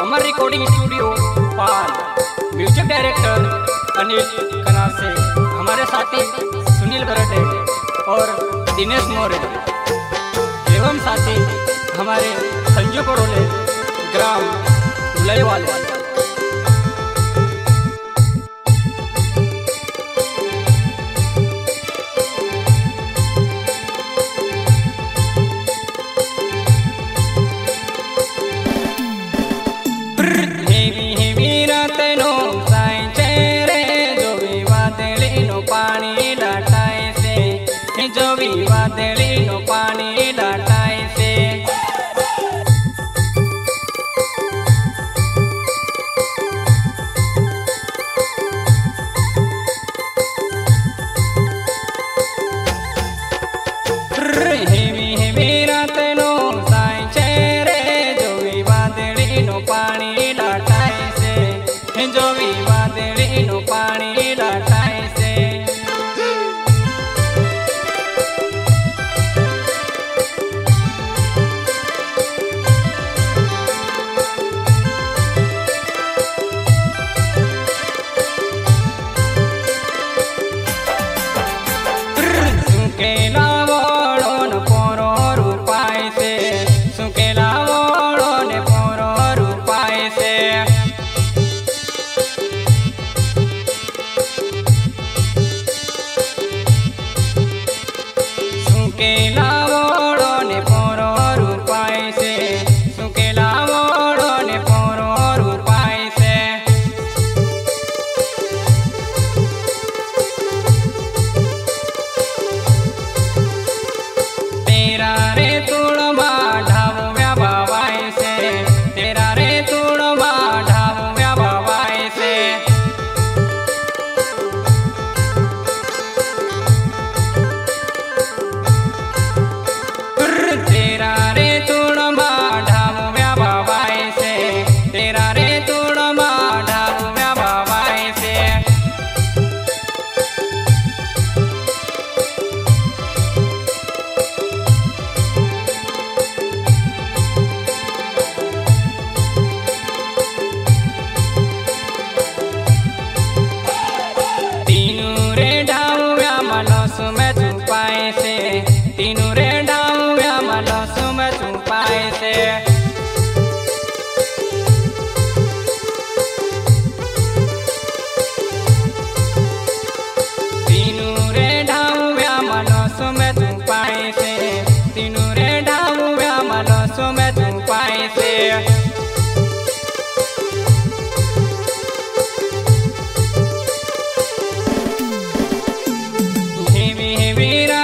Amar recording studio Pal music director Anil Kanar से हमारे साथी सुनील बरटे और दिनेश मौर्य एवं साथी हमारे संजू करोले, ग्राम लय वाले હેવી રાતનો સાય છે રે જોવી વાદળીનું પાણી લાટાય છે જોવી વાદળીનું પાણી લાટાય છે હેવી હેવી રાતનો સાય છે રે જોવી વાદળીનું પાણી લાટાય છે જોવી વાદળીનું પાણી લાટાય છે સુકેલા के लाओ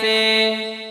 से